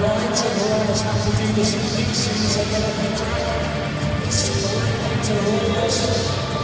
lines and rules have to do this in these seasons and everything. It's the right to rule this.